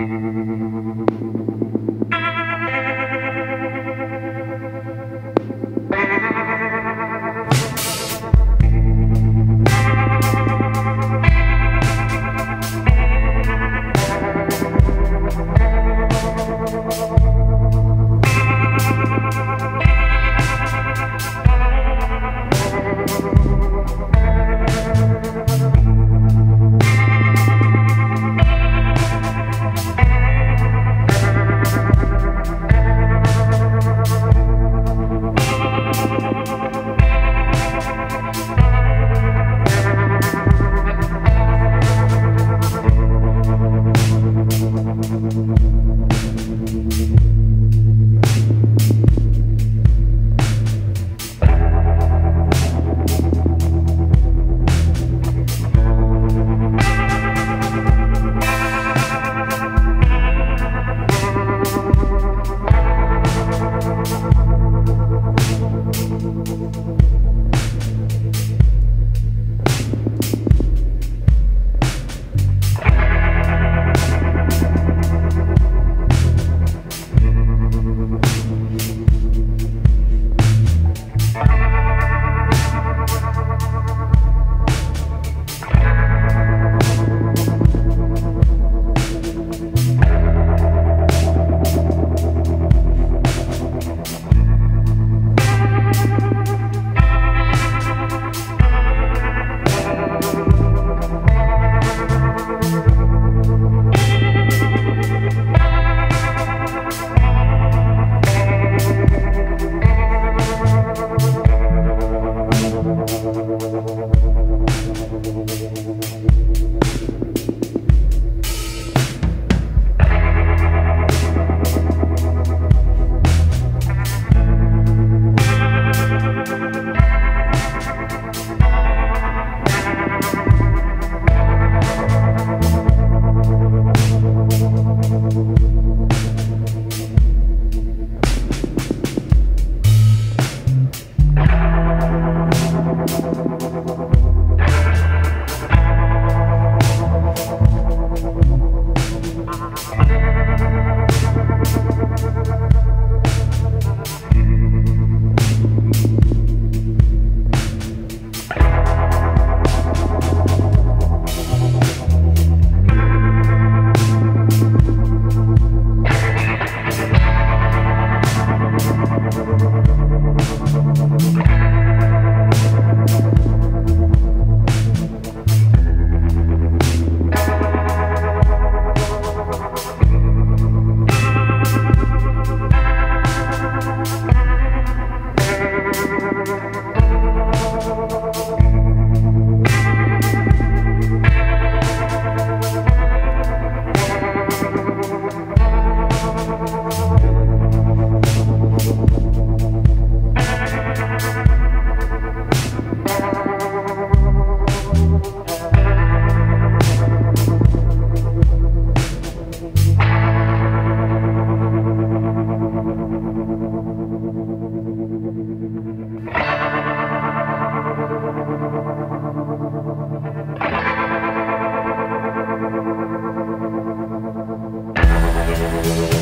Thank mm-hmm. you. Thank